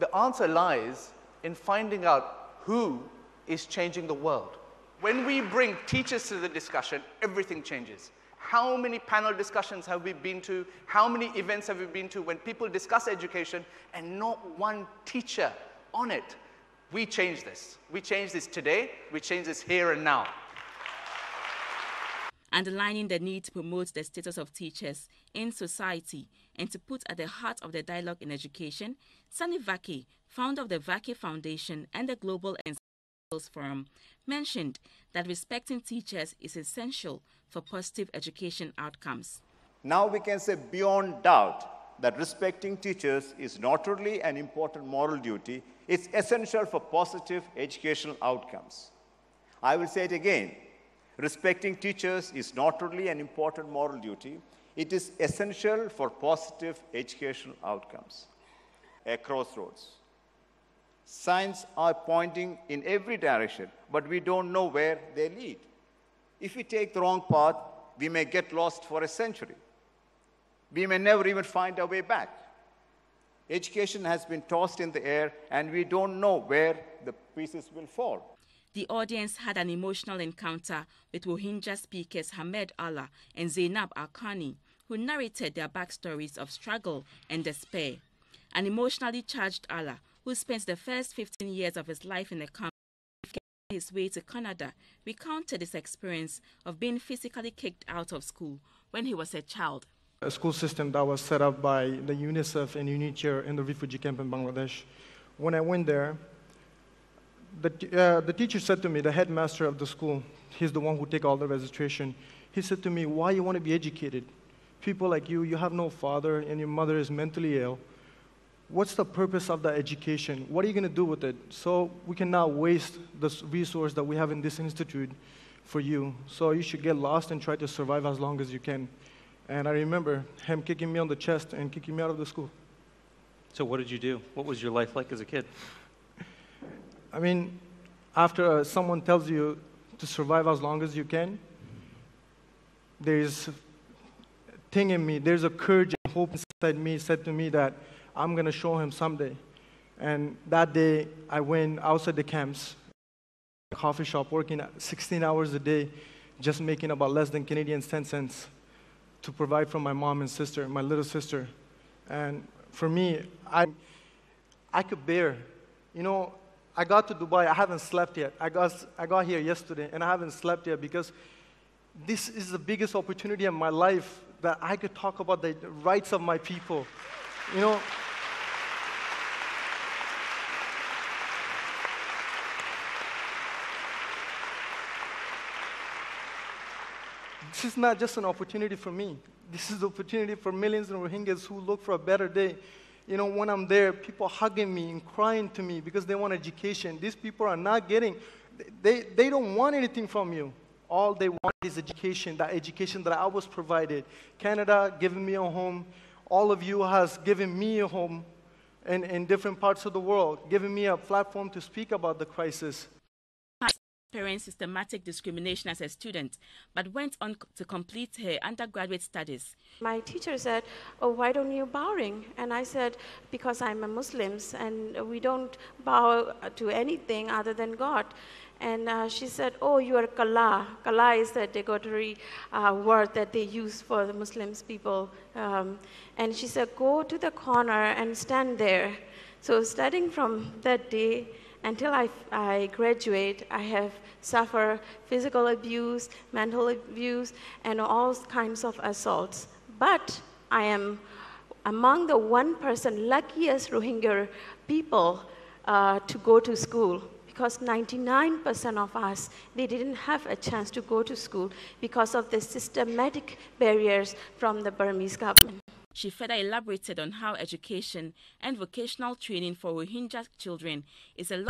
The answer lies in finding out who is changing the world. When we bring teachers to the discussion, everything changes. How many panel discussions have we been to? How many events have we been to when people discuss education and not one teacher on it? We change this. We change this today. We change this here and now. Underlining the need to promote the status of teachers in society and to put at the heart of the dialogue in education, Sunny Varkey, founder of the Varkey Foundation and the Global Ensembles Forum, mentioned that respecting teachers is essential for positive education outcomes. Now we can say beyond doubt that respecting teachers is not only an important moral duty, it's essential for positive educational outcomes. I will say it again. Respecting teachers is not only an important moral duty, it is essential for positive educational outcomes. A crossroads. Signs are pointing in every direction, but we don't know where they lead. If we take the wrong path, we may get lost for a century. We may never even find our way back. Education has been tossed in the air, and we don't know where the pieces will fall. The audience had an emotional encounter with Rohingya speakers Hamed Allah and Zainab Alkani, who narrated their backstories of struggle and despair. An emotionally charged Allah, who spent the first 15 years of his life in the camp, his way to Canada, recounted his experience of being physically kicked out of school when he was a child a school system that was set up by the UNICEF and UNICEF in the refugee camp in Bangladesh. When I went there, the, uh, the teacher said to me, the headmaster of the school, he's the one who take all the registration. He said to me, why you want to be educated? People like you, you have no father and your mother is mentally ill. What's the purpose of that education? What are you going to do with it? So we cannot waste this resource that we have in this institute for you. So you should get lost and try to survive as long as you can. And I remember him kicking me on the chest and kicking me out of the school. So, what did you do? What was your life like as a kid? I mean, after uh, someone tells you to survive as long as you can, there's a thing in me, there's a courage and hope inside me said to me that I'm going to show him someday. And that day, I went outside the camps, coffee shop, working 16 hours a day, just making about less than Canadian 10 cents to provide for my mom and sister, my little sister. And for me, I, I could bear. You know, I got to Dubai, I haven't slept yet. I got, I got here yesterday and I haven't slept yet because this is the biggest opportunity in my life that I could talk about the rights of my people. You know, this is not just an opportunity for me. This is an opportunity for millions of Rohingyas who look for a better day. You know, when I'm there, people hugging me and crying to me because they want education. These people are not getting, they, they don't want anything from you. All they want is education, that education that I was provided. Canada giving me a home. All of you has given me a home in, in different parts of the world, giving me a platform to speak about the crisis experienced systematic discrimination as a student, but went on to complete her undergraduate studies. My teacher said, Oh, why don't you bowing? And I said, Because I'm a Muslim and we don't bow to anything other than God. And uh, she said, Oh, you are Kala. Kala is the derogatory uh, word that they use for the Muslims people. Um, and she said, Go to the corner and stand there. So, starting from that day, until I, I graduate, I have suffered physical abuse, mental abuse, and all kinds of assaults. But I am among the 1% person luckiest Rohingya people uh, to go to school because 99% of us, they didn't have a chance to go to school because of the systematic barriers from the Burmese government. She further elaborated on how education and vocational training for Rohingya children is a